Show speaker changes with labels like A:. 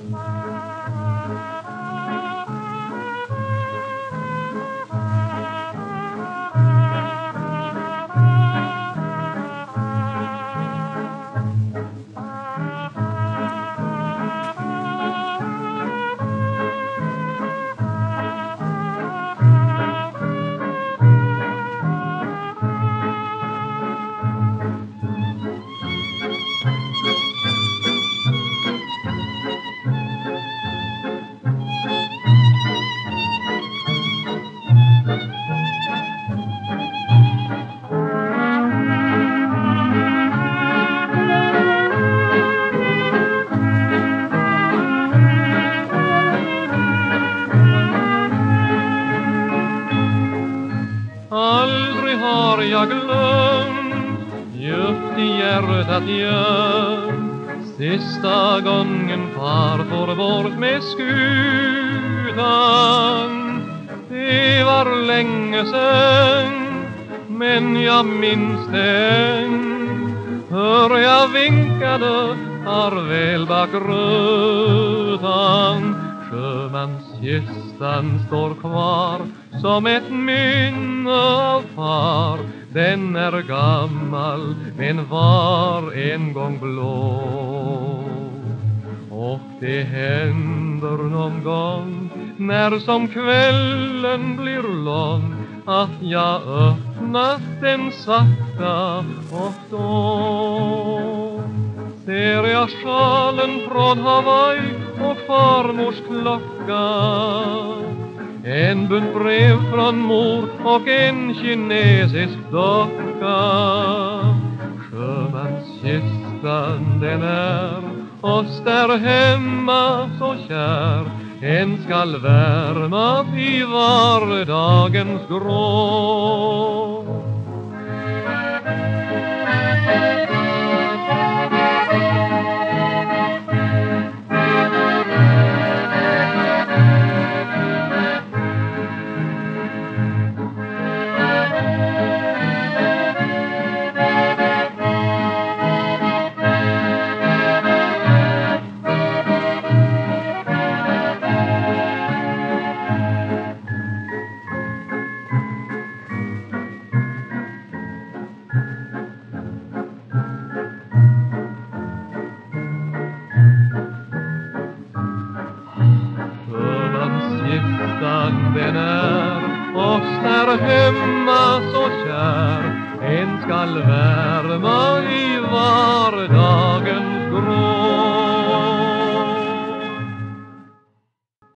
A: Mm-hmm. Aldrig har jag glömt djupt i hjärtat gömt Sista gången far for bort med skutan Det var länge sen men jag minns det än Hur jag vinkade farväl bak rutan Sjömanskistan står kvar som ett minne av far. Den är gammal men var en gång blå. Och det händer någon gång när som kvällen blir lång att jag öppnat den sakta och då ser jag sjalen från Hawaii och farmors klocka. En bunt brev från mor och en kinesisk docka. Sjömanskistan den är oss där hemma så kär. En skall värma i vardagens grå. här hemma så kär. En skall värma i vardag.